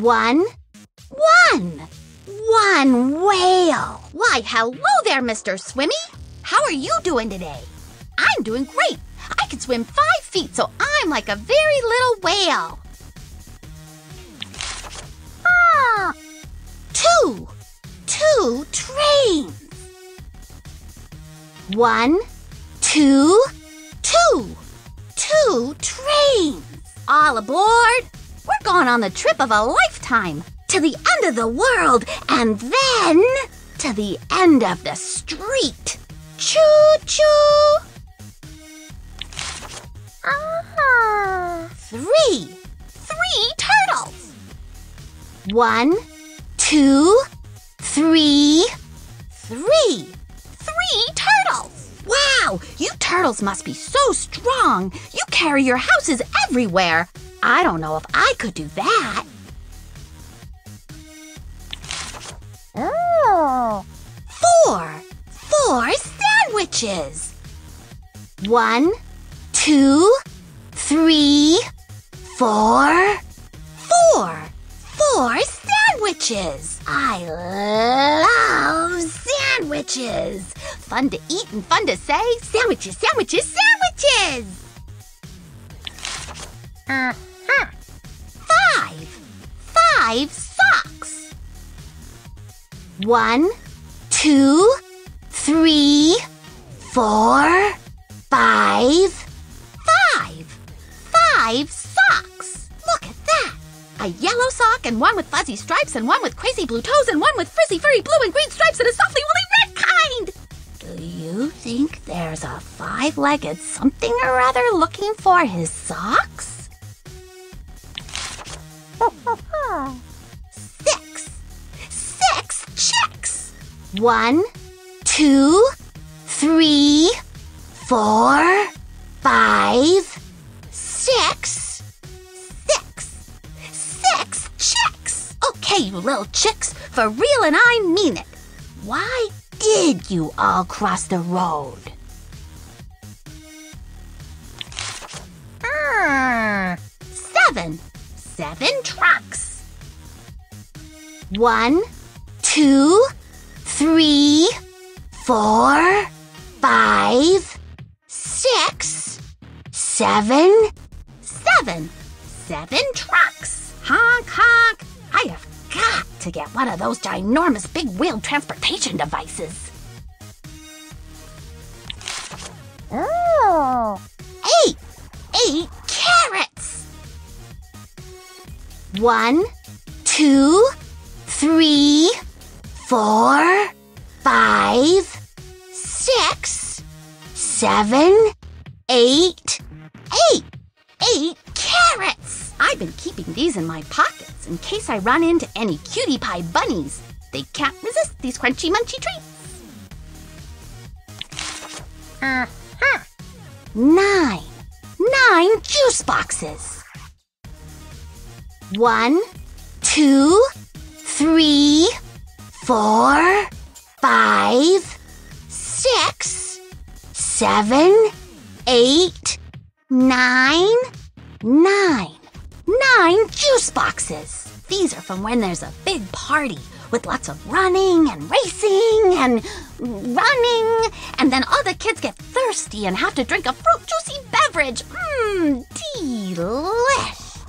One, one, one whale. Why, hello there, Mr. Swimmy. How are you doing today? I'm doing great. I can swim five feet, so I'm like a very little whale. Ah, two, two trains. One, two, two, two trains. All aboard! We're going on the trip of a lifetime to the end of the world and then to the end of the street. Choo choo! Ah, three, three turtles. One, two, three, Three, three turtles. Wow, you turtles must be so strong. You carry your houses everywhere. I don't know if I could do that. Oh. Four, four sandwiches. one, two, three, four. Four, four sandwiches. I love sandwiches. Fun to eat and fun to say. Sandwiches, sandwiches, sandwiches. Uh-huh. Five, socks. One, two, three, four, five. Five, five socks. Look at that. A yellow sock and one with fuzzy stripes and one with crazy blue toes and one with frizzy furry blue and green stripes and a softly woolly red kind. Do you think there's a five-legged something or other looking for his socks? One, two, three, four, five. Six, six, six chicks. Okay, you little chicks, for real and I mean it. Why did you all cross the road? Seven, seven trucks. One, two, three, four, five, Six, seven. seven, seven trucks. Honk, honk. I have got to get one of those ginormous big wheel transportation devices. Oh, eight, eight carrots. One, two, three, four, five, Six, seven, eight. eight, eight carrots. I've been keeping these in my pockets in case I run into any cutie pie bunnies. They can't resist these crunchy munchy treats. Uh-huh. Nine. Nine juice boxes. One, two, three, four, five, Six, seven, eight, nine. nine. Nine juice boxes. These are from when there's a big party with lots of running and racing and running, and then all the kids get thirsty and have to drink a fruit juicy beverage. Mmm, delish.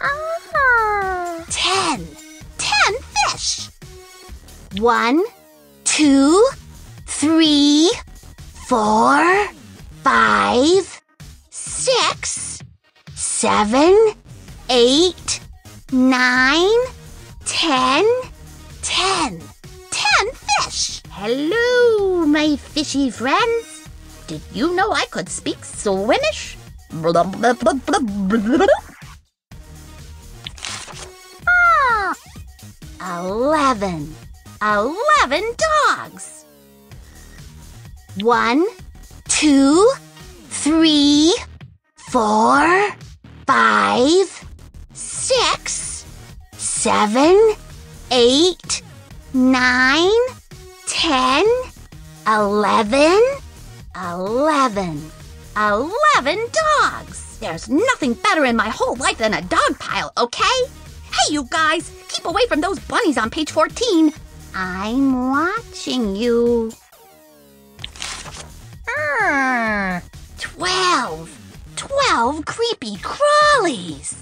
Ah, ten. One, two, three, four, five, Six, seven, eight, nine. ten. Ten. Ten fish. Hello, my fishy friends. Did you know I could speak Swinish? Eleven. Eleven dogs. One, two, three, four, five, Six, seven, eight, nine, ten, eleven. eleven. Eleven dogs. There's nothing better in my whole life than a dog pile, okay? Hey, you guys, keep away from those bunnies on page 14. I'm watching you. Err, 12. 12 creepy crawlies.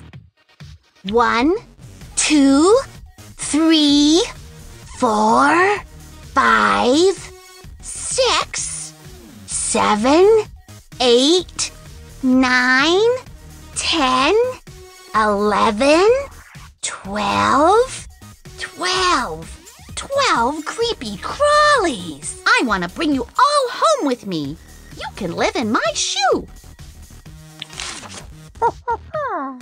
One, two, three, four, five, six, seven, eight, nine, ten, eleven, twelve. 12. 12 creepy crawlies. I want to bring you all home with me. You can live in my shoe.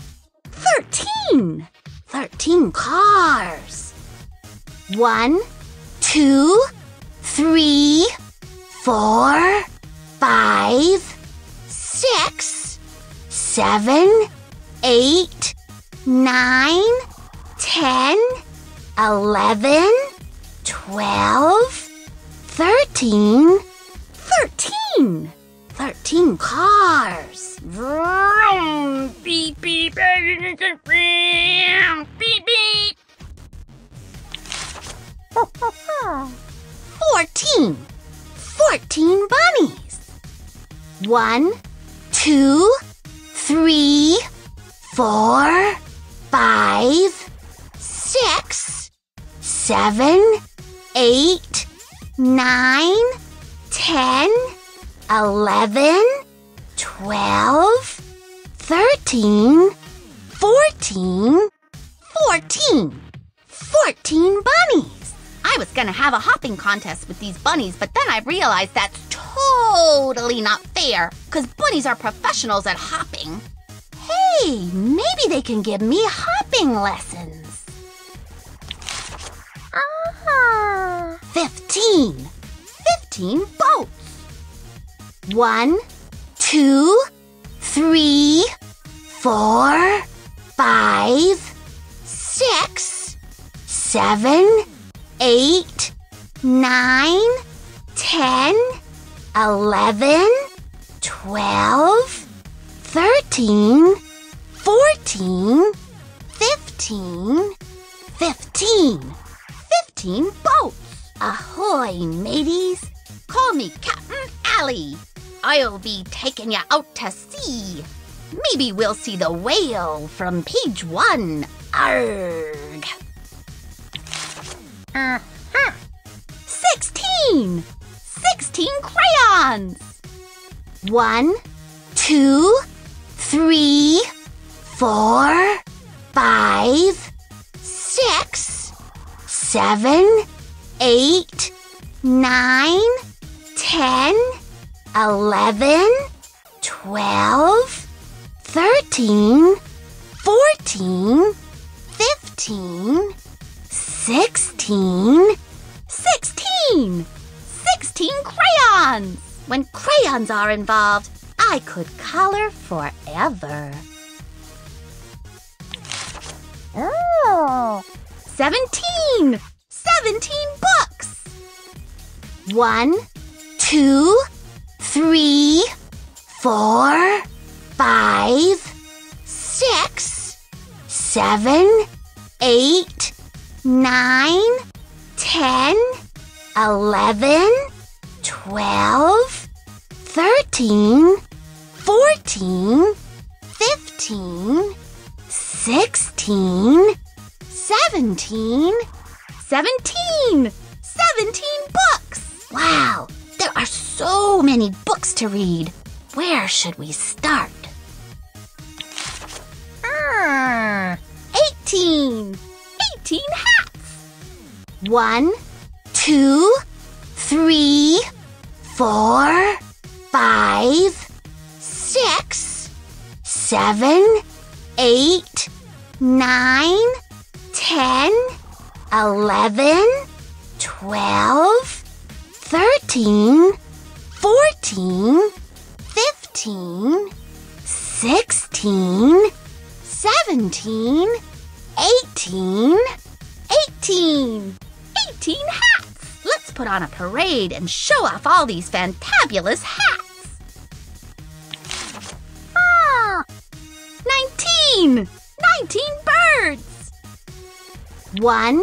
13. 13 cars. One, two, three, four, five, six, seven, eight, nine, ten, eleven, twelve, thirteen. 13. 13 cars. Vroom. Beep, beep, beep, beep, beep. 14. 14 bunnies. One, two, three, four, five, six, seven, eight, nine, ten, eleven, twelve, thirteen, fourteen, 14. 14 bunnies. I was gonna have a hopping contest with these bunnies, but then I realized that's totally not fair, because bunnies are professionals at hopping. Hey, maybe they can give me hopping lessons. 15. 15 boats. One, two, three, four, five, six, seven, eight, nine, ten, eleven, twelve, thirteen, fourteen, fifteen, fifteen. 15 boats. Ahoy, mateys. Call me Captain Allie. I'll be taking you out to sea. Maybe we'll see the whale from page one. Arg. Uh-huh. 16. 16 crayons. One, two, three, four, five, six, seven, eight, nine, ten, eleven, twelve, thirteen, fourteen, fifteen, sixteen. 16. 16 crayons. When crayons are involved, I could color forever. Oh. 17. 17 books. One, two, three, four, five, six, seven, eight, nine, ten, eleven, twelve, thirteen, fourteen, fifteen, sixteen, seventeen. 17. 17 books. Wow, there are so many books to read. Where should we start? Ah, 18. 18 hats. One, two, three, four, five, six, seven, eight, nine, ten, eleven, twelve, thirteen, fourteen, fifteen, sixteen, seventeen, eighteen. 18. 18 hats. Let's put on a parade and show off all these fantabulous hats. Ah, 19! 19 birds! One,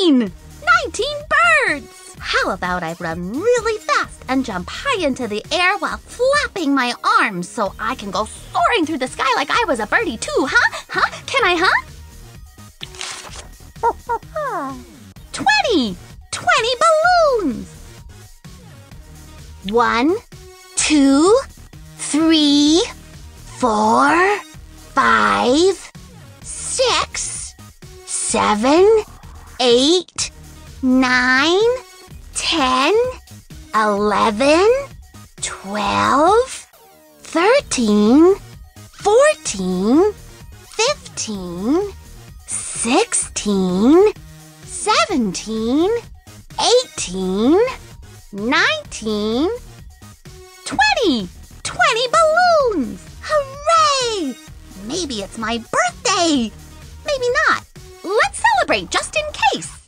19! 19 birds! How about I run really fast and jump high into the air while flapping my arms so I can go soaring through the sky like I was a birdie too, huh? Huh? Can I, huh? 20! 20 balloons! One, two, three, four, five, six, seven, eight, nine, ten, eleven, twelve, thirteen, fourteen, fifteen, sixteen, seventeen, eighteen, nineteen, 20! 20 balloons! Hooray! Maybe it's my birthday! Maybe not. Just in case.